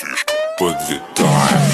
Братишка, but the time.